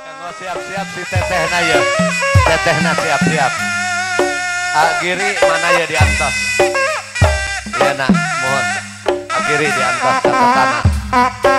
Siap-siap si tetehna ya. Tetehna siap-siap. Agiri mana ya di antos? Iya nak, mohon. Agiri di antos kata tanah.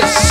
Yes.